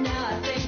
now I think